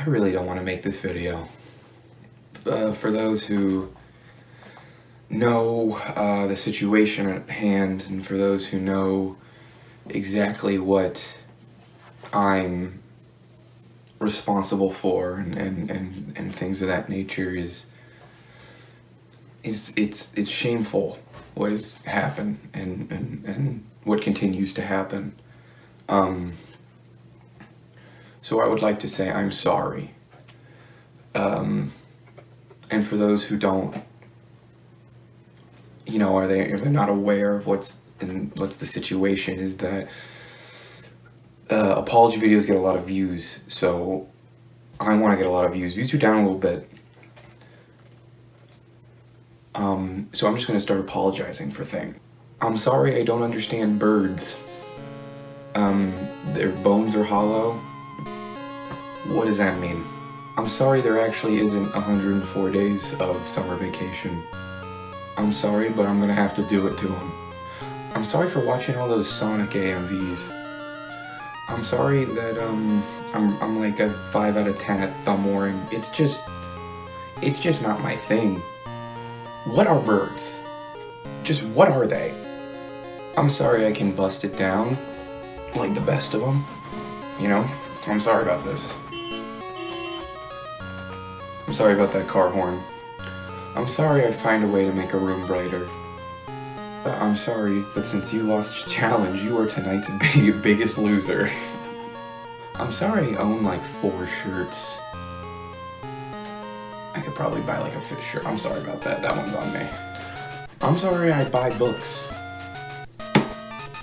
I really don't want to make this video. Uh, for those who know uh, the situation at hand, and for those who know exactly what I'm responsible for and, and, and, and things of that nature is it's it's it's shameful what has happened and, and, and what continues to happen. Um, so I would like to say I'm sorry. Um, and for those who don't, you know, are they are they not aware of what's in what's the situation? Is that uh, apology videos get a lot of views, so I want to get a lot of views. Views are down a little bit. Um, so I'm just going to start apologizing for things. I'm sorry I don't understand birds. Um, their bones are hollow. What does that mean? I'm sorry there actually isn't 104 days of summer vacation. I'm sorry, but I'm gonna have to do it to him. I'm sorry for watching all those Sonic AMVs. I'm sorry that um I'm I'm like a five out of ten at thumb warring. It's just it's just not my thing. What are birds? Just what are they? I'm sorry I can bust it down like the best of them. You know, I'm sorry about this. I'm sorry about that car horn. I'm sorry I find a way to make a room brighter. I'm sorry, but since you lost the challenge, you are tonight's big, biggest loser. I'm sorry I own like four shirts. I could probably buy like a fifth shirt. I'm sorry about that. That one's on me. I'm sorry I buy books.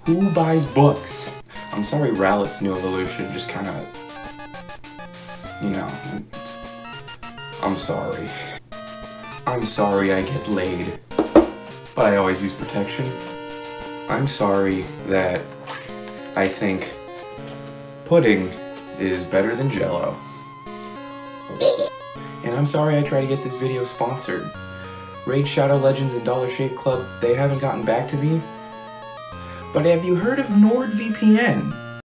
Who buys books? I'm sorry Ralts's New Evolution just kind of, you know, I'm sorry. I'm sorry I get laid, but I always use protection. I'm sorry that I think pudding is better than jello. And I'm sorry I tried to get this video sponsored. Raid Shadow Legends and Dollar Shave Club, they haven't gotten back to me. But have you heard of NordVPN?